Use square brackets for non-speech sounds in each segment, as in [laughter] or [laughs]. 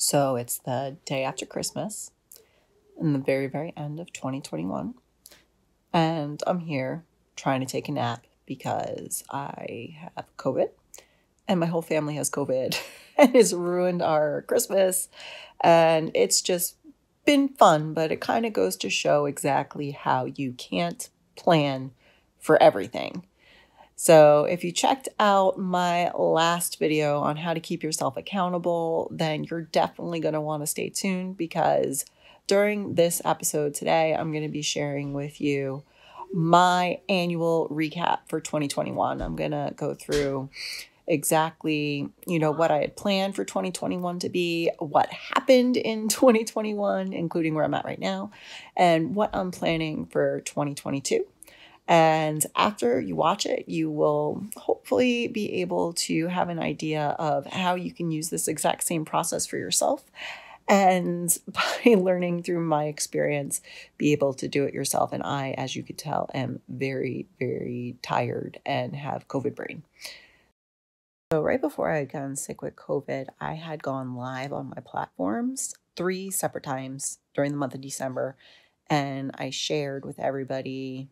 So it's the day after Christmas in the very, very end of 2021. And I'm here trying to take a nap because I have COVID and my whole family has COVID [laughs] and it's ruined our Christmas. And it's just been fun, but it kind of goes to show exactly how you can't plan for everything. So, if you checked out my last video on how to keep yourself accountable, then you're definitely going to want to stay tuned because during this episode today, I'm going to be sharing with you my annual recap for 2021. I'm going to go through exactly, you know, what I had planned for 2021 to be, what happened in [laughs] 2021, including where I'm at right now, and what I'm planning for 2022. And after you watch it, you will hopefully be able to have an idea of how you can use this exact same process for yourself. And [laughs] by learning through my experience, be able to do it yourself. And I, as you could tell, am very, very tired and have COVID brain. So, right before I had gotten sick with COVID, I had gone live on my platforms three separate times during the month of December. And I shared with everybody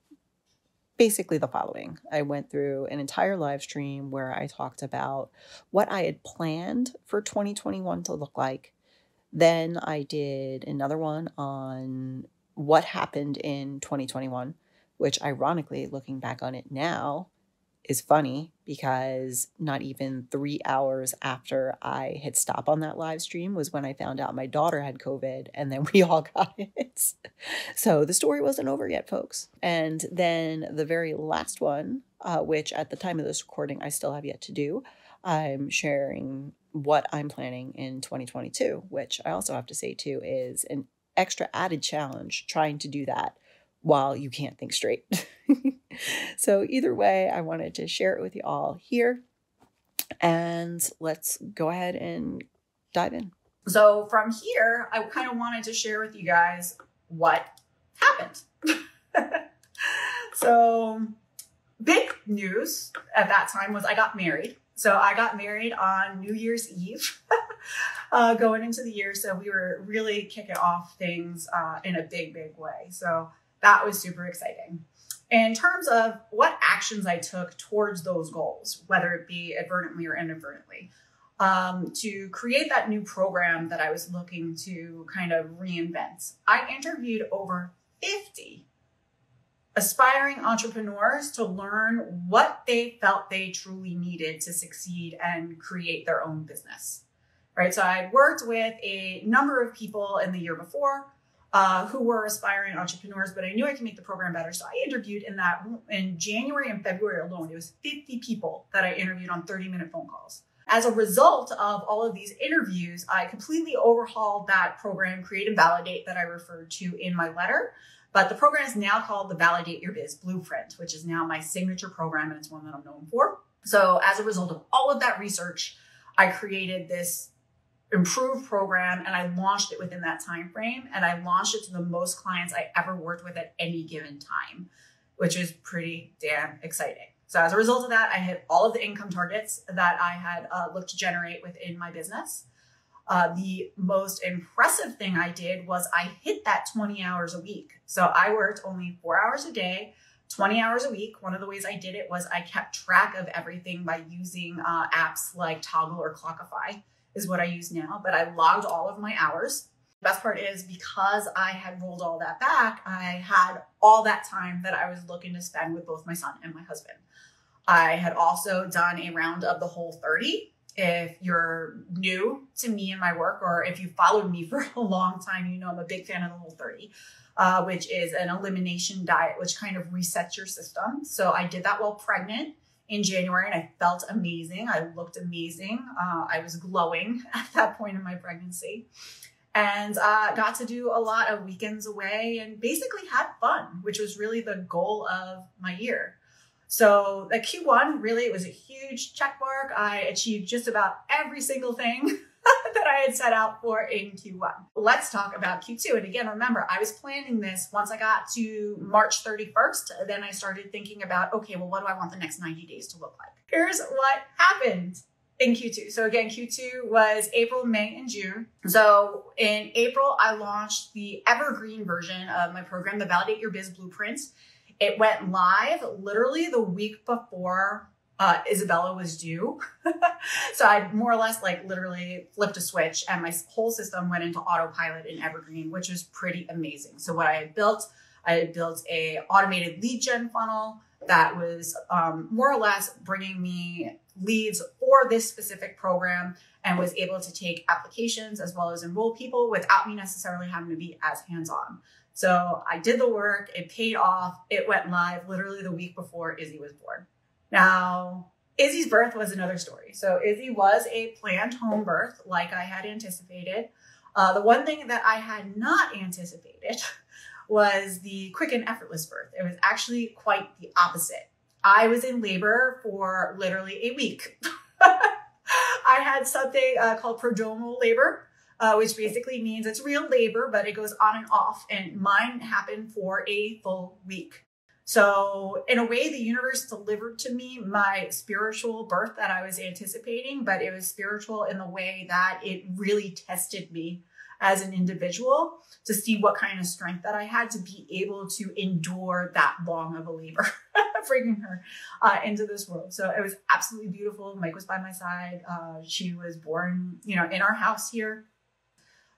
basically the following I went through an entire live stream where I talked about what I had planned for 2021 to look like. Then I did another one on what happened in 2021, which ironically, looking back on it now, is funny because not even three hours after I hit stop on that live stream was when I found out my daughter had COVID and then [laughs] we all got it. So the story wasn't over yet, folks. And then the very last one, uh, which at the time of this recording I still have yet to do, I'm sharing what I'm planning in 2022, which I also have to say too is an extra added challenge trying to do that while you can't think straight. [laughs] so, either way, I wanted to share it with you all here. And let's go ahead and dive in. So, from here, I kind of wanted to share with you guys what happened. [laughs] so, big news at that time was I got married. So, I got married on New Year's Eve. [laughs] uh, going into the year. So we were really kicking off things uh, in a big, big way. So that was super exciting. In terms of what actions I took towards those goals, whether it be advertently or inadvertently, um, to create that new program that I was looking to kind of reinvent, I interviewed over 50 aspiring entrepreneurs to learn what they felt they truly needed to succeed and create their own business. Right. So I worked with a number of people in the year before uh, who were aspiring entrepreneurs, but I knew I could make the program better. So I interviewed in that in January and February alone. It was 50 people that I interviewed on 30 minute phone calls. As a result of all of these interviews, I completely overhauled that program, Create and Validate, that I referred to in my letter. But the program is now called the Validate Your Biz Blueprint, which is now my signature program and it's one that I'm known for. So, as a result of all of that research, I created this improved program and I launched it within that time frame and I launched it to the most clients I ever worked with at any given time, which is pretty damn exciting. So as a result of that, I hit all of the income targets that I had uh, looked to generate within my business. Uh, the most impressive thing I did was I hit that 20 hours a week. So I worked only four hours a day, 20 hours a week. One of the ways I did it was I kept track of everything by using uh, apps like Toggl or Clockify is what I use now, but I logged all of my hours. The best part is because I had rolled all that back, I had all that time that I was looking to spend with both my son and my husband. I had also done a round of the Whole30. If you're new to me and my work, or if you've followed me [laughs] for a long time, you know I'm a big fan of the Whole30. Uh, which is an elimination diet, which kind of resets your system. So I did that while pregnant in January and I felt amazing. I looked amazing. Uh, I was glowing [laughs] at that point in my pregnancy and uh, got to do a lot of weekends away and basically had fun, which was really the goal of my year. So the Q1 really it was a huge check mark. I achieved just about every single thing [laughs] [laughs] that I had set out for in Q1. Let's talk about Q2. And again, remember, I was planning this once I got to March 31st. Then I started thinking about, okay, well, what do I want the next 90 days to look like? Here's what happened. in Q2. So again, Q2 was April, May, and June. So in April, I launched the evergreen version of my program, the Validate Your Biz Blueprints. It went live literally the week before uh, Isabella was due. [laughs] so I more or less like literally flipped a switch and my whole system went into autopilot in Evergreen, which was pretty amazing. So what I had built, I had built a automated lead gen funnel that was um, more or less bringing me leads for this specific program and was able to take applications as well as enroll people without me necessarily having to be as hands-on. So I did the work, it paid off, it went live literally the week before Izzy was born. Now, Izzy's birth was another story. So Izzy was a planned home birth, like I had anticipated. Uh, the one thing that I had not anticipated [laughs] was the quick and effortless birth. It was actually quite the opposite. I was in labor for literally a week. [laughs] I had something uh, called prodromal labor, uh, which basically means it's real labor, but it goes on and off. And mine happened for a full week. So, in a way, the universe delivered to me my spiritual birth that I was anticipating, but it was spiritual in the way that it really tested me as an individual to see what kind of strength that I had to be able to endure that long of a labor, [laughs] bringing her uh, into this world. So it was absolutely beautiful. Mike was by my side. Uh, she was born, you know, in our house here.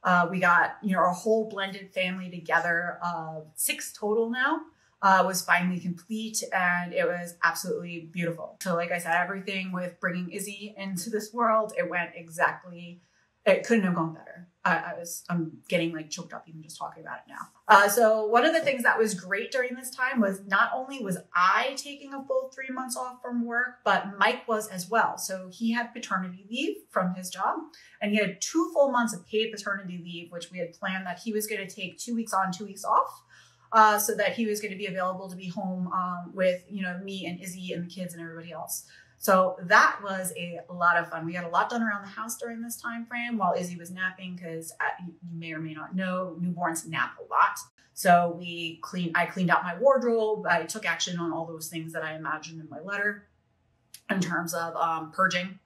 Uh, we got, you know, a whole blended family together of six total now uh, was finally complete and it was absolutely beautiful. So, like I said, everything with bringing Izzy into this world, it went exactly, it couldn't have gone better. I, I was, I'm getting like choked up even just talking about it now. Uh, so, one of the things that was great during this time was not only was I taking a full three months off from work, but Mike was as well. So, he had paternity leave from his job and he had two full months of paid paternity leave, which we had planned that he was going to take two weeks on, two weeks off uh, so that he was going to be available to be home um, with you know me and Izzy and the kids and everybody else. So that was a lot of fun. We got a lot done around the house during this time frame while Izzy was napping because uh, you may or may not know newborns nap a lot. So we cleaned. I cleaned out my wardrobe. I took action on all those things that I imagined in my letter in terms of um, purging,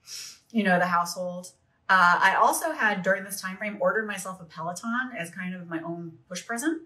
you know, the household. Uh, I also had during this time frame ordered myself a Peloton as kind of my own push present.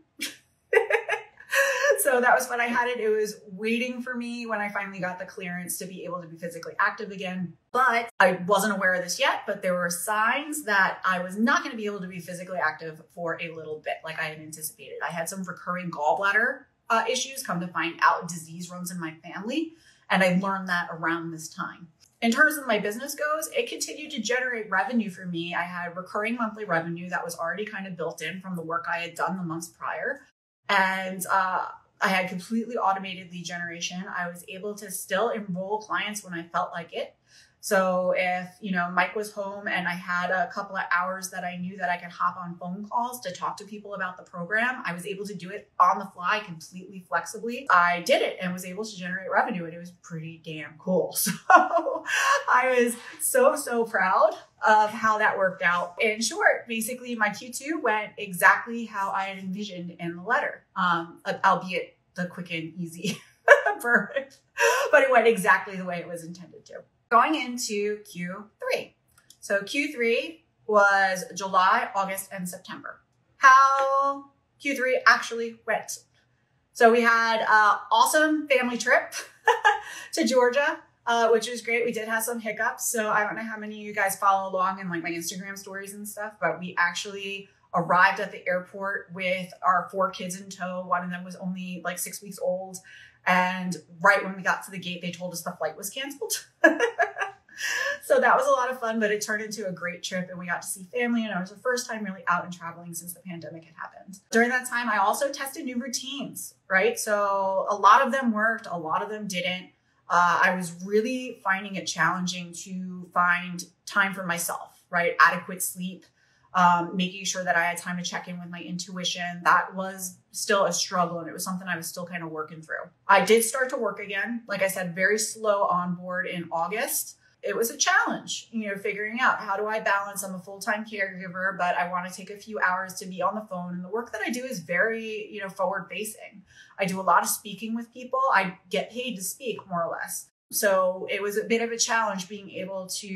So that was when I had it. It was waiting for me when I finally got the clearance to be able to be physically active again. But I wasn't aware of this yet, but there were signs that I was not going to be able to be physically active for a little bit, like I had anticipated. I had some recurring gallbladder uh, issues, come to find out disease runs in my family. And I learned that around this time. In terms of my business goes, it continued to generate revenue for me. I had recurring monthly revenue that was already kind of built in from the work I had done the months prior. And uh, I had completely automated lead generation. I was able to still enroll clients when I felt like it. So if, you know, Mike was home and I had a couple of hours that I knew that I could hop on phone calls to talk to people about the program, I was able to do it on the fly completely flexibly. I did it and was able to generate revenue and it was pretty damn cool. [laughs] So I was so, so proud of how that worked out. In short, basically my Q2 went exactly how I had envisioned in the letter, um, albeit the quick and easy [laughs] birth, but it went exactly the way it was intended to. Going into Q3. So Q3 was July, August, and September. How Q3 actually went. So we had an awesome family trip [laughs] to Georgia uh, which was great. We did have some hiccups. So I don't know how many of you guys follow along in like my Instagram stories and stuff, but we actually arrived at the airport with our four kids in tow. One of them was only like six weeks old. And right when we got to the gate, they told us the flight was canceled. [laughs] so that was a lot of fun, but it turned into a great trip and we got to see family. And it was the first time really out and traveling since the pandemic had happened. During that time, I also tested new routines, right? So a lot of them worked, a lot of them didn't uh, I was really finding it challenging to find time for myself, right? Adequate sleep, um, making sure that I had time to check in with my intuition. That was still a struggle and it was something I was still kind of working through. I did start to work again. Like I said, very slow on board in August it was a challenge, you know, figuring out how do I balance? I'm a full time caregiver, but I want to take a few hours to be on the phone. And the work that I do is very, you know, forward facing. I do a lot of speaking with people. I get paid to speak more or less. So it was a bit of a challenge being able to,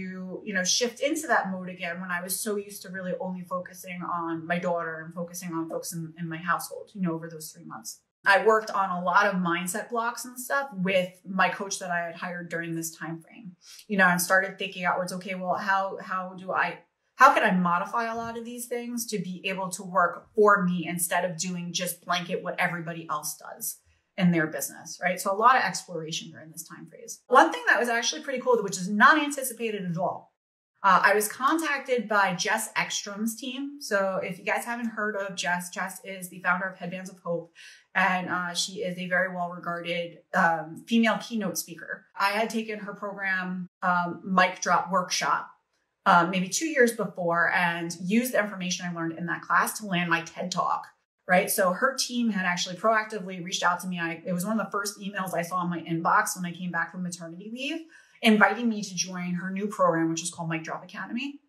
you know, shift into that mode again when I was so used to really only focusing on my daughter and focusing on folks in, in my household, you know, over those three months. I worked on a lot of mindset blocks and stuff with my coach that I had hired during this time frame. You know, and started thinking outwards, okay, well, how how do I how can I modify a lot of these things to be able to work for me instead of doing just blanket what everybody else does? in their business, right? So a lot of exploration during this time phase. One thing that was actually pretty cool, which is not anticipated at all. Uh, I was contacted by Jess Ekstrom's team. So if you guys haven't heard of Jess, Jess is the founder of Headbands of Hope, and uh, she is a very well regarded um, female keynote speaker. I had taken her program, um, Mic Drop Workshop, um, maybe two years before, and used the information I learned in that class to land my TED Talk right? So her team had actually proactively reached out to me. I, it was one of the first emails I saw in my inbox when I came back from maternity leave, inviting me to join her new program, which is called Mic Drop Academy.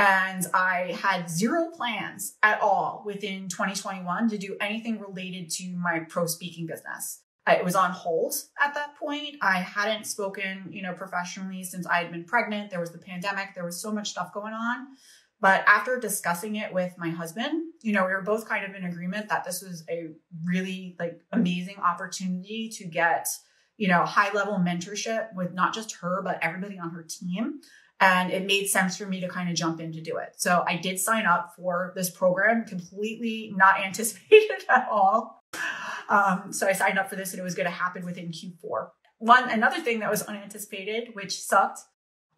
And I had zero plans at all within 2021 to do anything related to my pro speaking business. It was on hold at that point. I hadn't spoken, you know, professionally since I had been pregnant. There was the pandemic. There was so much stuff going on. But after discussing it with my husband, you know, we were both kind of in agreement that this was a really like amazing opportunity to get, you know, high level mentorship with not just her, but everybody on her team. And it made sense for me to kind of jump in to do it. So I did sign up for this program, completely not [laughs] anticipated at all. Um, so I signed up for this and it was going to happen within Q4. One, another thing that was unanticipated, which sucked,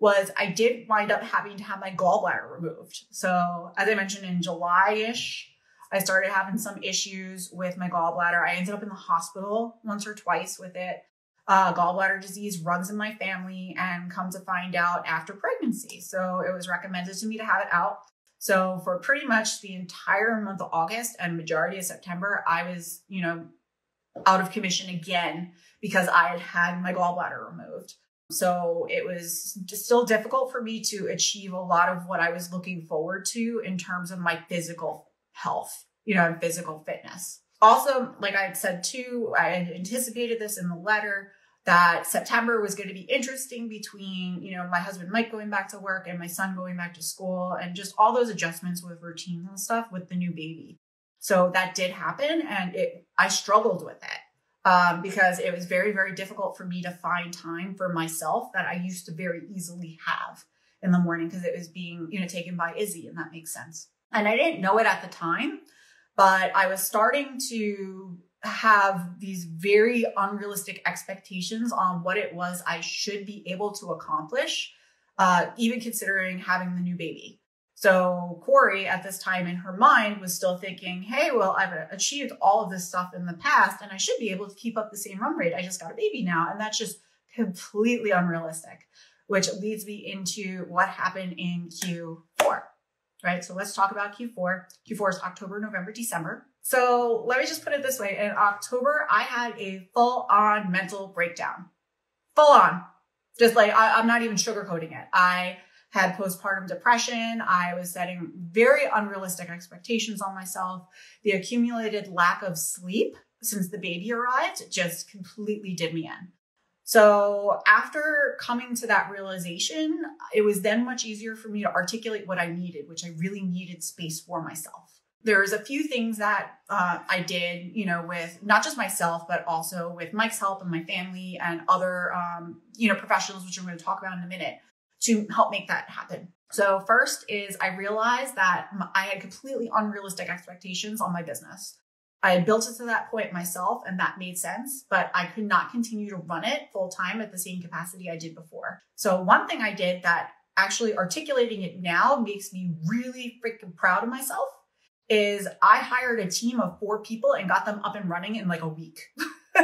was I did wind up having to have my gallbladder removed. So, as I mentioned in July ish, I started having some issues with my gallbladder. I ended up in the hospital once or twice with it. Uh, gallbladder disease runs in my family and come to find out after pregnancy. So, it was recommended to me to have it out. So, for pretty much the entire month of August and majority of September, I was, you know, out of commission again because I had had my gallbladder removed. So it was still difficult for me to achieve a lot of what I was looking forward to in terms of my physical health, you know, and physical fitness. Also, like I said too, I anticipated this in the letter that September was going to be interesting between, you know, my husband Mike going back to work and my son going back to school and just all those adjustments with routines and stuff with the new baby. So that did happen and it I struggled with it um, because it was very, very difficult for me to find time for myself that I used to very easily have in the morning because it was being, you know, taken by Izzy, and that makes sense. And I didn't know it at the time, but I was starting to have these very unrealistic expectations on what it was I should be able to accomplish, uh, even considering having the new baby. So Corrie at this time in her mind was still thinking, hey, well, I've achieved all of this stuff in the past and I should be able to keep up the same run rate. I just got a baby now. And that's just completely unrealistic, which leads me into what happened in Q4, right? So let's talk about Q4. Q4 is October, November, December. So let me just put it this way. In October, I had a full on mental breakdown, full on. Just like, I, I'm not even sugarcoating it. I, had postpartum depression. I was setting very unrealistic expectations on myself. The accumulated lack of sleep since the baby arrived just completely did me in. So, after coming to that realization, it was then much easier for me to articulate what I needed, which I really needed space for myself. There's a few things that uh, I did, you know, with not just myself, but also with Mike's help and my family and other, um, you know, professionals, which I'm going to talk about in a minute to help make that happen. So, first is I realized that I had completely unrealistic expectations on my business. I had built it to that point myself, and that made sense, but I could not continue to run it full time at the same capacity I did before. So, one thing I did that actually articulating it now makes me really freaking proud of myself is I hired a team of four people and got them up and running in like a week. [laughs]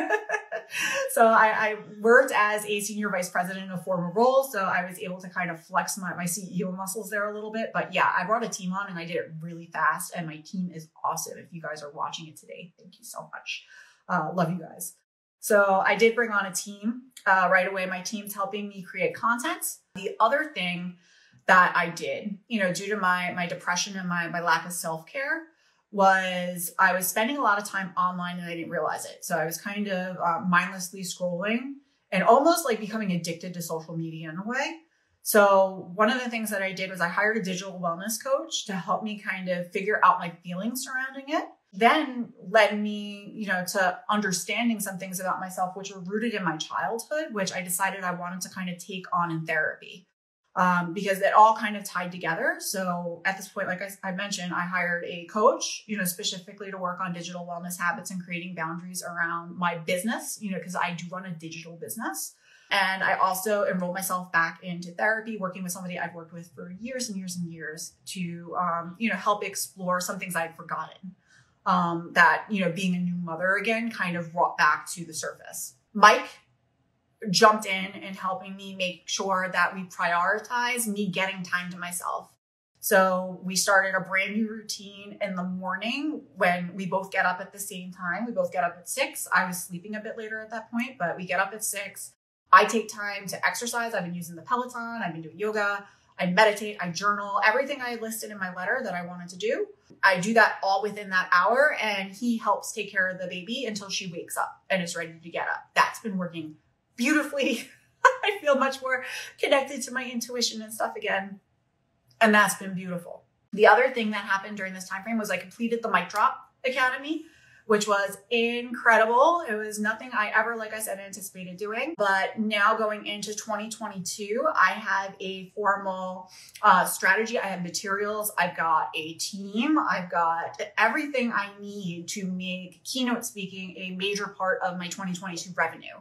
[laughs] so I, I, worked as a senior vice president in a former role. So I was able to kind of flex my, my CEO muscles there a little bit. But yeah, I brought a team on and I did it really fast. And my team is awesome. If you guys are watching it today, thank you so much. Uh, love you guys. So I did bring on a team uh, right away. My team's helping me create content. The other thing that I did, you know, due to my my depression and my my lack of self care, was I was spending a lot of time online and I didn't realize it. So I was kind of uh, mindlessly scrolling and almost like becoming addicted to social media in a way. So one of the things that I did was I hired a digital wellness coach to help me kind of figure out my feelings surrounding it. Then led me, you know, to understanding some things about myself which were rooted in my childhood, which I decided I wanted to kind of take on in therapy. Um, because it all kind of tied together. So at this point, like I, I, mentioned, I hired a coach, you know, specifically to work on digital wellness habits and creating boundaries around my business, you know, because I do run a digital business. And I also enrolled myself back into therapy, working with somebody I've worked with for years and years and years to, um, you know, help explore some things I'd forgotten. Um, that, you know, being a new mother again kind of brought back to the surface. Mike jumped in and helping me make sure that we prioritize me getting time to myself. So we started a brand new routine in the morning when we both get up at the same time. We both get up at six. I was sleeping a bit later at that point, but we get up at six. I take time to exercise. I've been using the Peloton. I've been doing yoga. I meditate. I journal. Everything I listed in my letter that I wanted to do. I do that all within that hour, and he helps take care of the baby until she wakes up and is ready to get up. That's been working beautifully. [laughs] I feel much more connected to my intuition and stuff again. And that's been beautiful. The other thing that happened during this time frame was I completed the Mic Drop Academy which was incredible. It was nothing I ever, like I said, anticipated doing. But now going into 2022, I have a formal uh, strategy. I have materials. I've got a team. I've got everything I need to make keynote speaking a major part of my 2022 revenue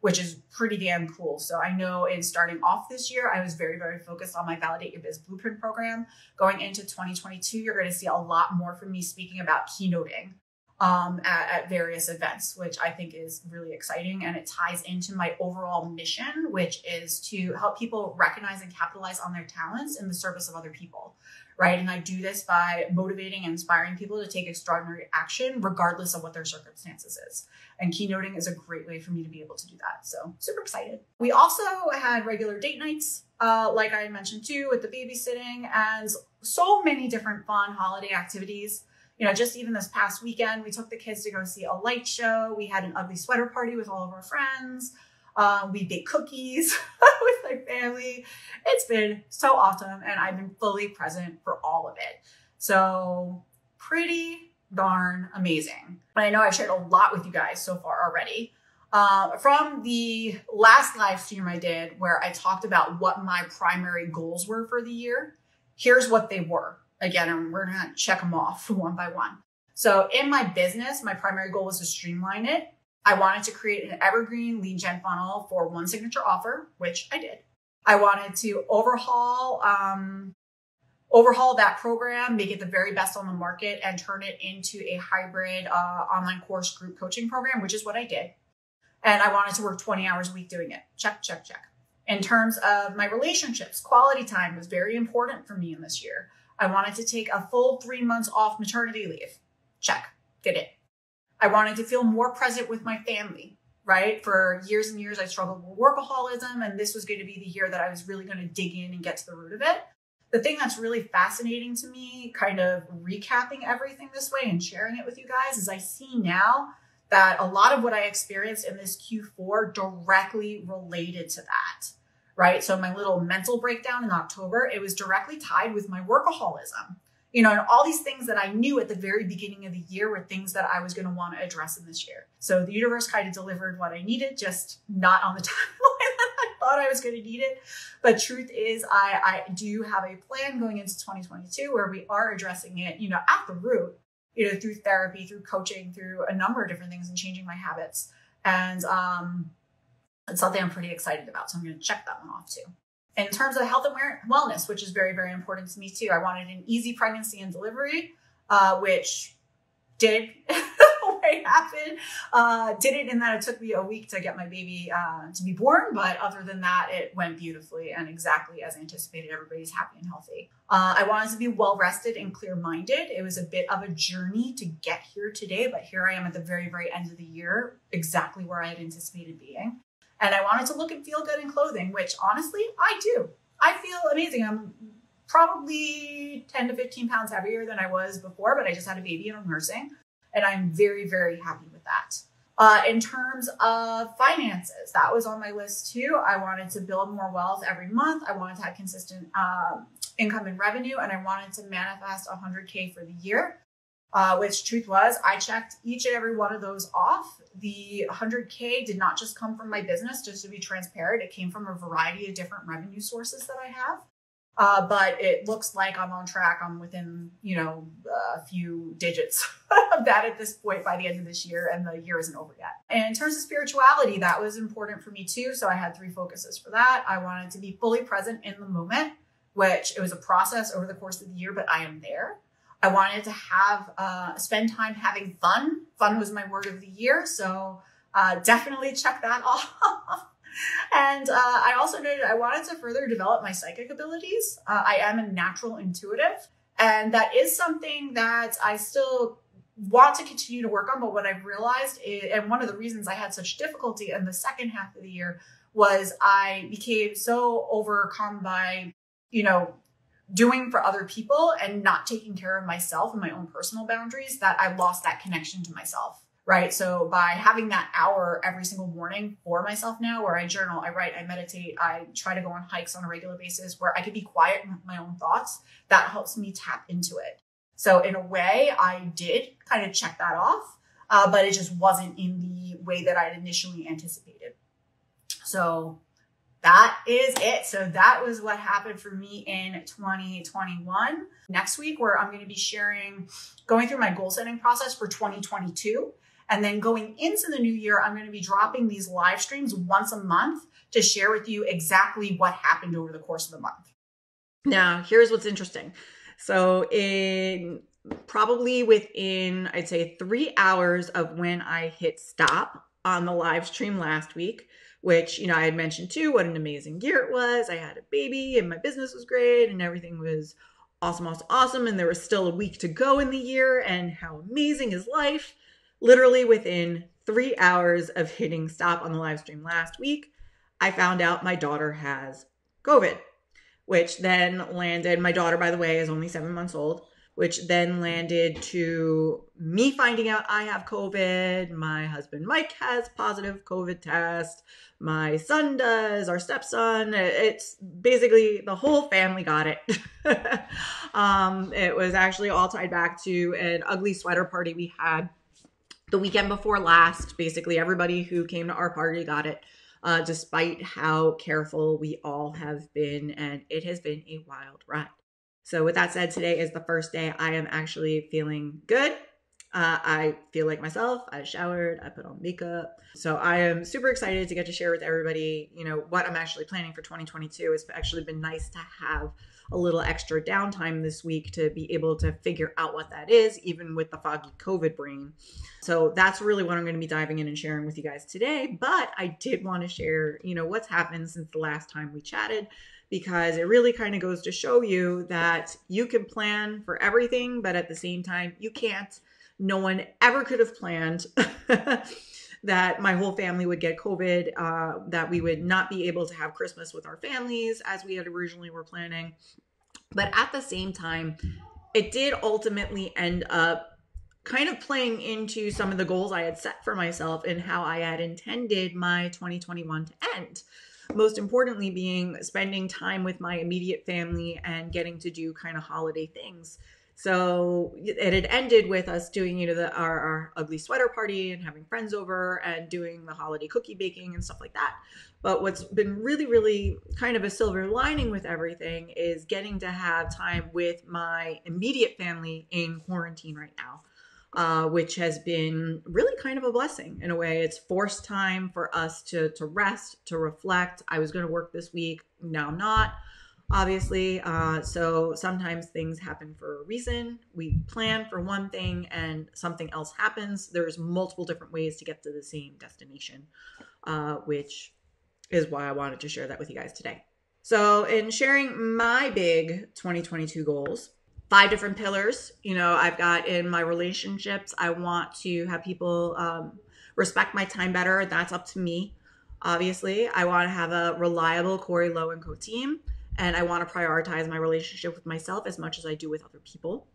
which is pretty damn cool. So I know in starting off this year, I was very, very focused on my Validate Your Biz Blueprint program. Going into 2022, you're going to see a lot more from me speaking about keynoting um, at, at, various events, which I think is really exciting. And it ties into my overall mission, which is to help people recognize and capitalize on their talents in the service of other people. Right. And I do this by motivating and inspiring people to take extraordinary action, regardless of what their circumstances is. And keynoting is a great way for me to be able to do that. So super excited. We also had regular date nights, uh, like I mentioned too, with the babysitting and so many different fun holiday activities you know, just even this past weekend, we took the kids to go see a light show. We had an ugly sweater party with all of our friends. Uh, we baked cookies [laughs] with my family. It's been so awesome, and I've been fully present for all of it. So, pretty darn amazing. And I know I've shared a lot with you guys so far already. Uh, from the last live stream I did, where I talked about what my primary goals were for the year, here's what they were again, and we're to check them off [laughs] one by one. So in my business, my primary goal was to streamline it. I wanted to create an evergreen lead gen funnel for one signature offer, which I did. I wanted to overhaul um, overhaul that program, make it the very best on the market, and turn it into a hybrid uh, online course group coaching program, which is what I did. And I wanted to work 20 hours a week doing it. Check, check, check. In terms of my relationships, quality time was very important for me in this year. I wanted to take a full three months off maternity leave. Check, did it. I wanted to feel more present with my family, right? For years and years, I struggled with workaholism, and this was going to be the year that I was really going to dig in and get to the root of it. The thing that's really fascinating to me, kind of recapping everything this way and sharing it with you guys, is I see now that a lot of what I experienced in this Q4 directly related to that right? So my little mental breakdown in October, it was directly tied with my workaholism. You know, and all these things that I knew at the very beginning of the year were things that I was going to want to address in this year. So the universe kind of delivered what I needed, just not on the [laughs] timeline that I thought I was going to need it. But truth is, I, I do have a plan going into 2022 where we are addressing it, you know, at the root, you know, through therapy, through coaching, through a number of different things and changing my habits. And um, it's something I'm pretty excited about. So I'm going to check that one off too. In terms of health and wellness, which is very, very important to me too, I wanted an easy pregnancy and delivery, uh, which did [laughs] happen. Uh, did it in that it took me a week to get my baby uh, to be born, but other than that, it went beautifully and exactly as anticipated. Everybody's happy and healthy. Uh, I wanted to be well rested and clear minded. It was a bit of a journey to get here today, but here I am at the very, very end of the year, exactly where I had anticipated being. And I wanted to look and feel good in clothing, which honestly, I do. I feel amazing. I'm probably 10 to 15 pounds heavier than I was before, but I just had a baby and I'm nursing. And I'm very, very happy with that. Uh, in terms of finances, that was on my list too. I wanted to build more wealth every month. I wanted to have consistent um, income and revenue, and I wanted to manifest 100K for the year. Uh, which truth was, I checked each and every one of those off. The 100K did not just come from my business, just to be transparent. It came from a variety of different revenue sources that I have. Uh, but it looks like I'm on track. I'm within, you know, a few digits [laughs] of that at this point by the end of this year, and the year isn't over yet. And in terms of spirituality, that was important for me too. So I had three focuses for that. I wanted to be fully present in the moment, which it was a process over the course of the year, but I am there. I wanted to have uh, spend time having fun. Fun was my word of the year, so uh, definitely check that [laughs] off and uh, I also noted I wanted to further develop my psychic abilities. Uh, I am a natural intuitive, and that is something that I still want to continue to work on. But what I've realized, is, and one of the reasons I had such difficulty in the second half of the year was I became so overcome by, you know, doing for other people and not taking care of myself and my own personal boundaries that I lost that connection to myself right? So by having that hour every single morning for myself now, where I journal, I write, I meditate, I try to go on hikes on a regular basis where I can be quiet with my own thoughts, that helps me tap into it. So in a way, I did kind of check that off, uh, but it just wasn't in the way that I'd initially anticipated. So that is it. So that was what happened for me in 2021. Next week, where I'm going to be sharing, going through my goal setting process for 2022. And then going into the new year, I'm going to be dropping these live streams once a month to share with you exactly what happened over the course of the month. Now, here's what's interesting. So, in probably within, I'd say, three hours of when I hit stop on the live stream last week, which, you know, I had mentioned too what an amazing year it was. I had a baby and my business was great and everything was awesome, awesome, awesome. And there was still a week to go in the year and how amazing is life literally within three hours of hitting stop on the live stream last week, I found out my daughter has COVID, which then landed. My daughter, by the way, is only seven months old, which then landed to me finding out I have COVID. My husband Mike has positive COVID test. My son does, our stepson. It's basically the whole family got it. [laughs] um, it was actually all tied back to an ugly sweater party we had the weekend before last, basically everybody who came to our party got it, uh, despite how careful we all have been. And it has been a wild ride. So, with that said, today is the first day I am actually feeling good. Uh, I feel like myself. I showered, I put on makeup. So I am super excited to get to share with everybody, you know, what I'm actually planning for 2022. It's actually been nice to have a little extra downtime this week to be able to figure out what that is, even with the foggy COVID brain. So that's really what I'm going to be diving in and sharing with you guys today. But I did want to share, you know, what's happened since the last time we chatted because it really kind of goes to show you that you can plan for everything, but at the same time, you can't. No one ever could have planned [laughs] that my whole family would get COVID, uh, that we would not be able to have Christmas with our families as we had originally were planning. But at the same time, it did ultimately end up kind of playing into some of the goals I had set for myself and how I had intended my 2021 to end. Most importantly, being spending time with my immediate family and getting to do kind of holiday things. So it had ended with us doing, you know, the, our, our ugly sweater party and having friends over and doing the holiday cookie baking and stuff like that. But what's been really, really kind of a silver lining with everything is getting to have time with my immediate family in quarantine right now. Uh, which has been really kind of a blessing in a way. It's forced time for us to to rest, to reflect. I was going to work this week, now I'm not obviously. Uh, so sometimes things happen for a reason. We plan for one thing and something else happens. There's multiple different ways to get to the same destination, uh, which is why I wanted to share that with you guys today. So, in sharing my big 2022 goals, five different pillars, you know, I've got in my relationships, I want to have people um, respect my time better. That's up to me. Obviously, I want to have a reliable Corrie Lo and Co team and I want to prioritize my relationship with myself as much as I do with other people.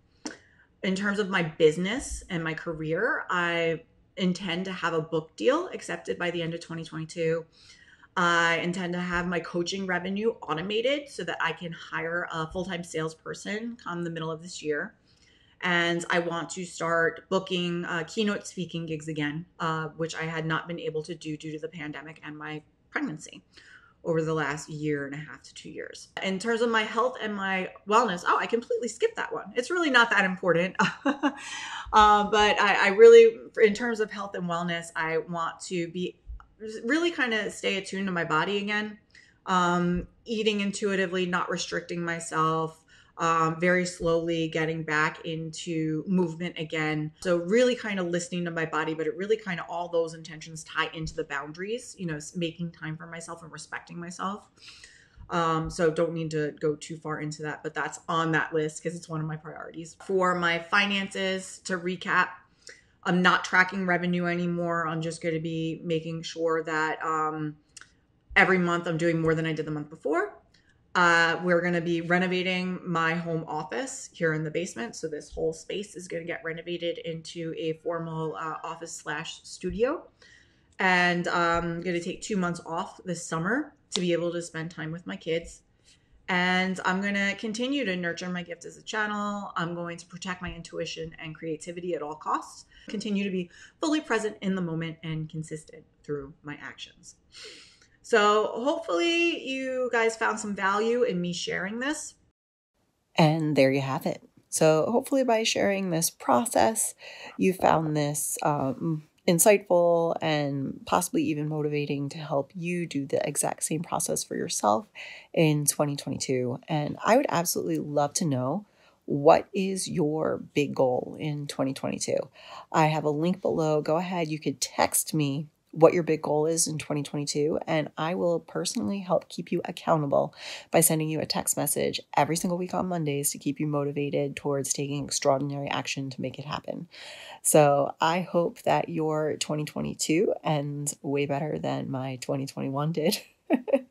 In terms of my business and my career, I intend to have a book deal accepted by the end of 2022. I intend to have my coaching revenue automated so that I can hire a full time salesperson come the middle of this year. And I want to start booking uh, keynote speaking gigs again, uh, which I had not been able to do due to the pandemic and my pregnancy over the last year and a half to two years. In terms of my health and my wellness, oh, I completely skipped that one. It's really not that important. [laughs] uh, but I, I really, in terms of health and wellness, I want to be really kind of stay attuned to my body again. Um, eating intuitively, not restricting myself, um, very slowly getting back into movement again. So, really kind of listening to my body, but it really kind of all those intentions tie into the boundaries, you know, making time for myself and respecting myself. Um, so, don't need to go too far into that, but that's on that list because it's one of my priorities. For my finances, to recap, I'm not tracking revenue anymore. I'm just going to be making sure that um, every month I'm doing more than I did the month before. Uh, we're going to be renovating my home office here in the basement. So this whole space is going to get renovated into a formal uh, office slash studio. And I'm um, going to take two months off this summer to be able to spend time with my kids. And I'm going to continue to nurture my gift as a channel. I'm going to protect my intuition and creativity at all costs. Continue to be fully present in the moment and consistent through my actions. So hopefully you guys found some value in me sharing this. And there you have it. So hopefully by sharing this process, you found this um, insightful and possibly even motivating to help you do the exact same process for yourself in 2022. And I would absolutely love to know what is your big goal in 2022? I have a link below. Go ahead, you could text me what your big goal is in 2022, and I will personally help keep you accountable by sending you a text message every single week on Mondays to keep you motivated towards taking extraordinary action to make it happen. So I hope that your 2022 ends way better than my 2021 did. [laughs]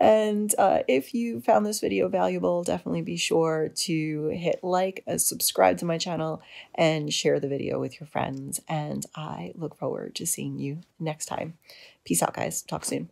and uh, if you found this video valuable, definitely be sure to hit like, uh, subscribe to my channel, and share the video with your friends. And I look forward to seeing you next time. Peace out, guys. Talk soon.